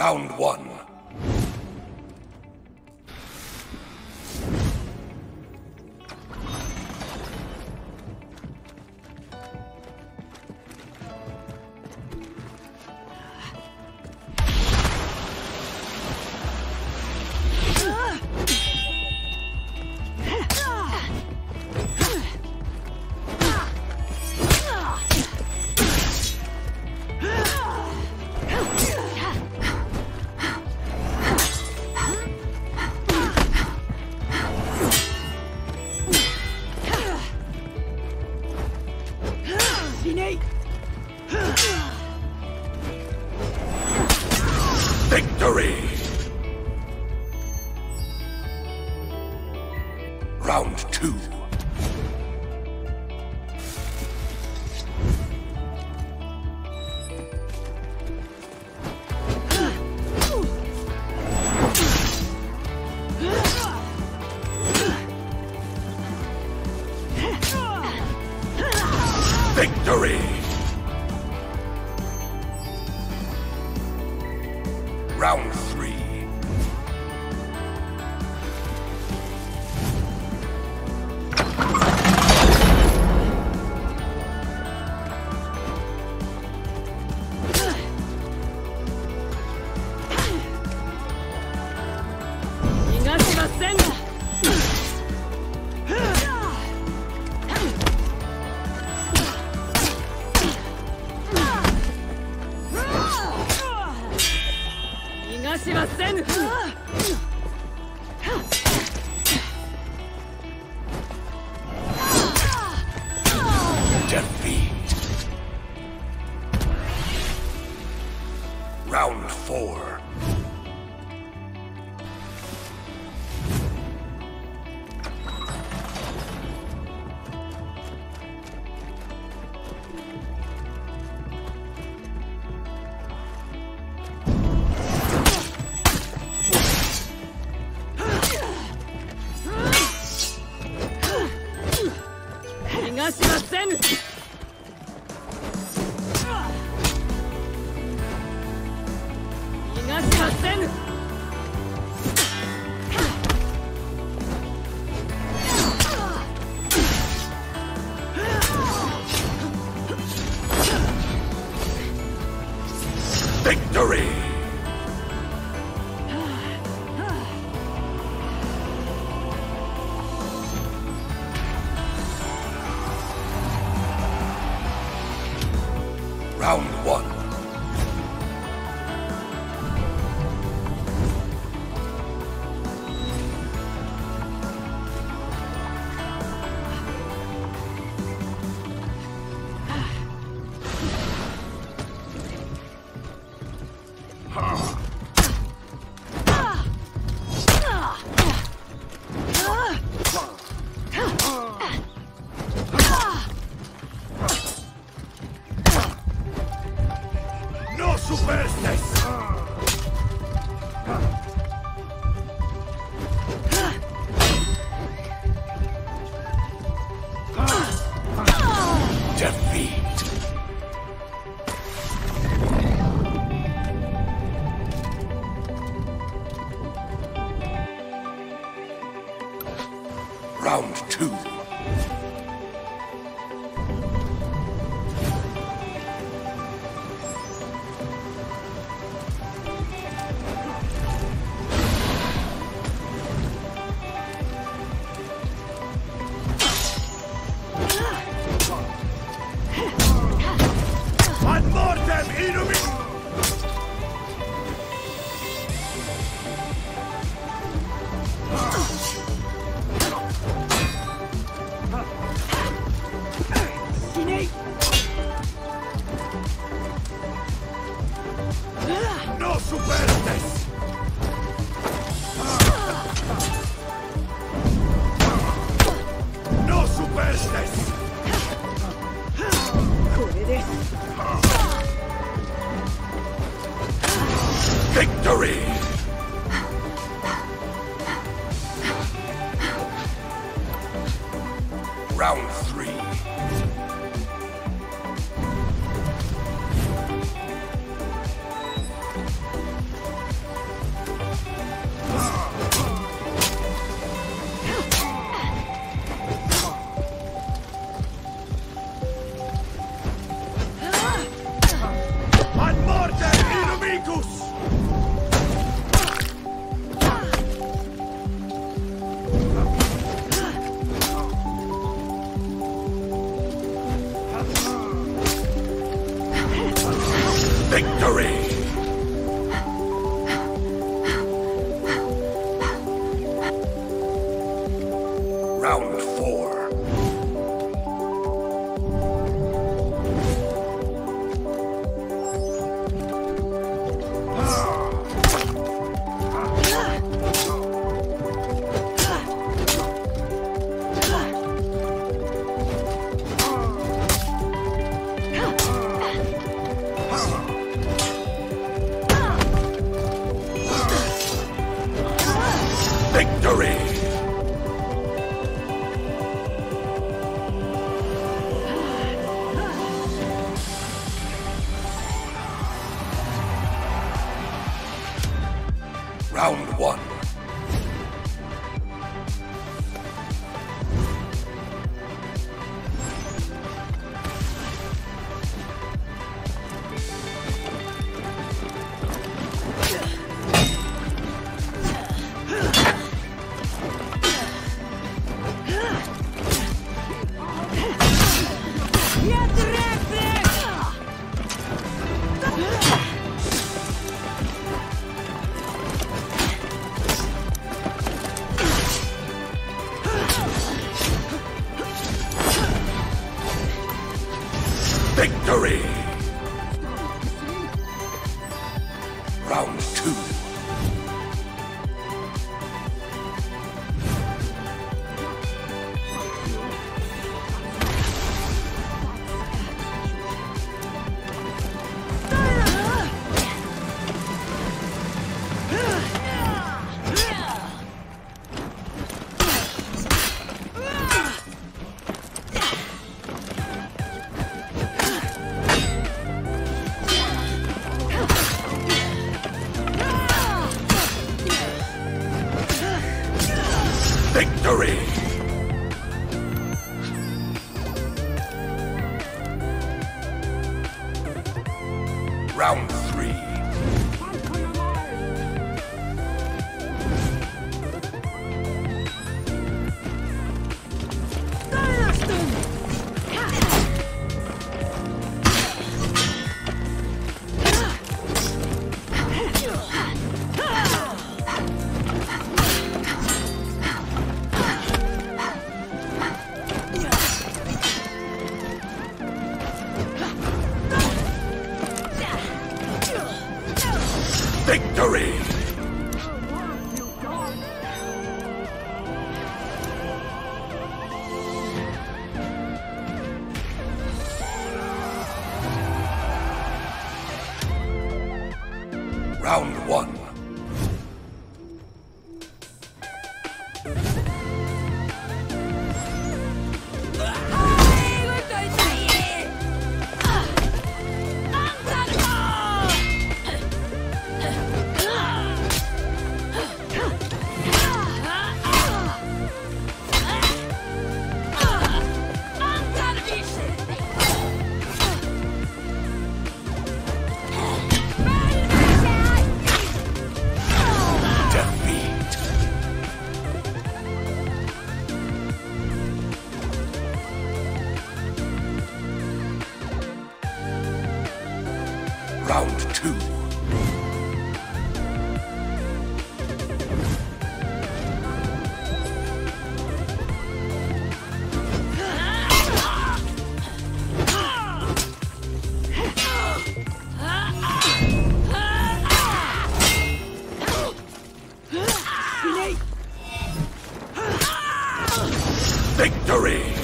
Round one. No Round four. Round Round one. Victory!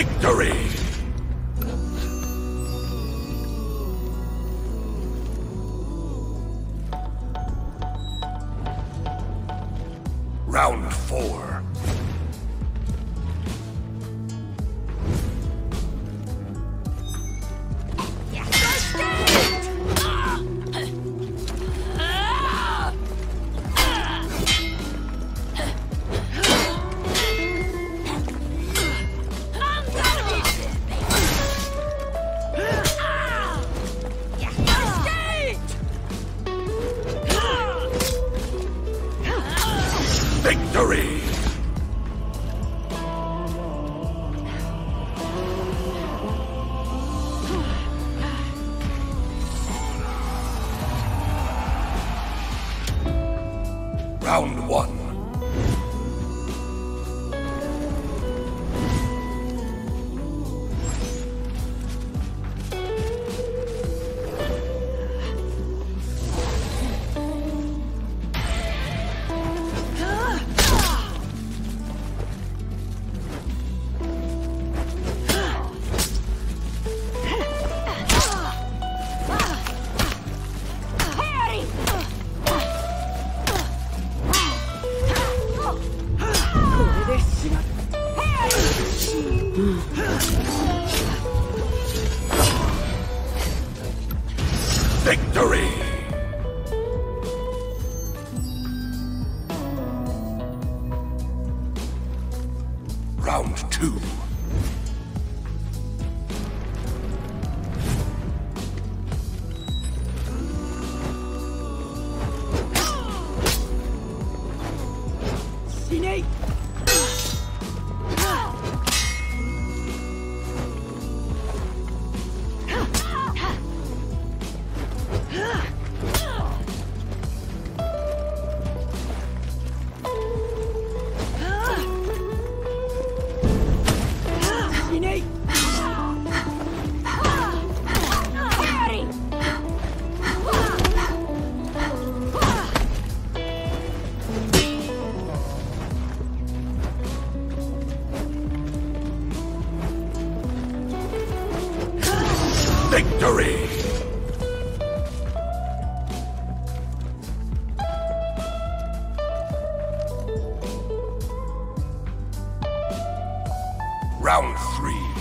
Victory! Victory! Round three.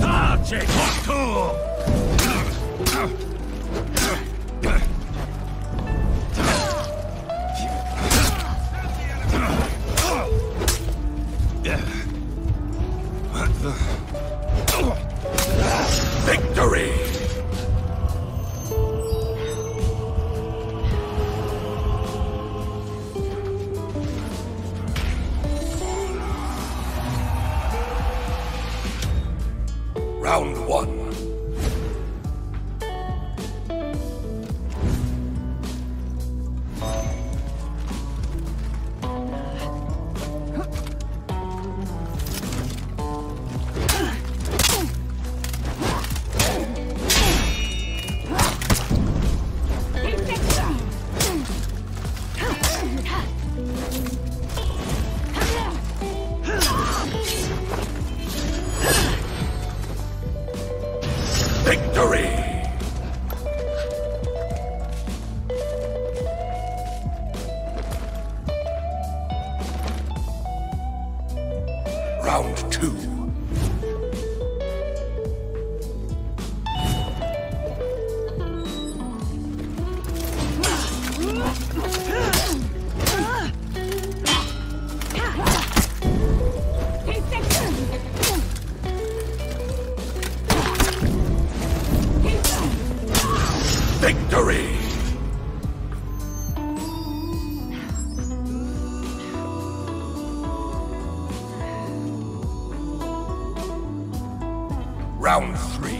大解脱！Round one. Round two. Round three.